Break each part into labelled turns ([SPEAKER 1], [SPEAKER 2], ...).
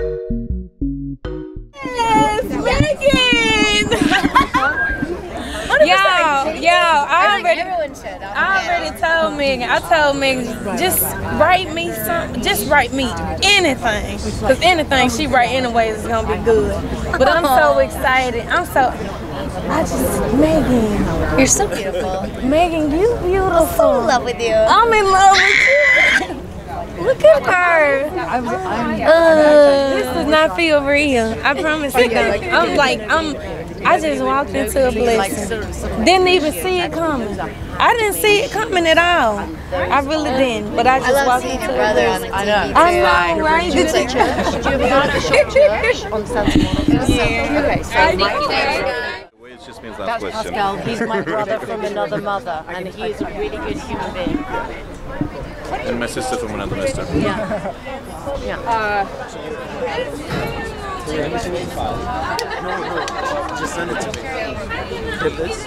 [SPEAKER 1] Yes, Meghan! y'all, y'all, I already, I already told Meghan. I told Meghan, just write me some, just write me anything, cause anything she write anyways is gonna be good. But I'm so excited. I'm so, I just, Meghan,
[SPEAKER 2] You're so beautiful.
[SPEAKER 1] Meghan, you beautiful.
[SPEAKER 2] So in love with you.
[SPEAKER 1] I'm in love with you. Look at her. Uh, this does not feel real. I promise you. don't. I'm like, I'm. I just walked into a blessing. Didn't even see it coming. I didn't see it coming at all. I really didn't. But I
[SPEAKER 2] I
[SPEAKER 1] just
[SPEAKER 2] love
[SPEAKER 1] walked into
[SPEAKER 2] your
[SPEAKER 1] a
[SPEAKER 2] brother on
[SPEAKER 1] blessing.
[SPEAKER 2] the TV.
[SPEAKER 1] I know, right?
[SPEAKER 2] It's like church.
[SPEAKER 3] Do you have an official church on Santa Monica?
[SPEAKER 1] Yeah.
[SPEAKER 3] Okay, so my
[SPEAKER 4] Which just means
[SPEAKER 3] that's
[SPEAKER 4] question.
[SPEAKER 3] Pascal. He's my brother from another mother, and he is a really good human being.
[SPEAKER 4] And my sister from another mister.
[SPEAKER 3] Yeah. Yeah.
[SPEAKER 4] Just send it to me. Get this.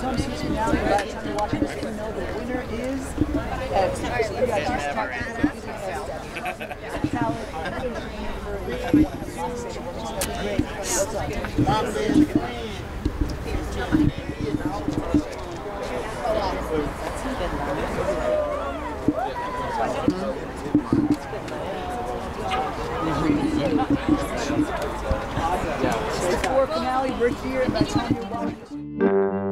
[SPEAKER 5] Comes to now. You so finale, we're here. That's how you're watching.